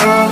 Oh,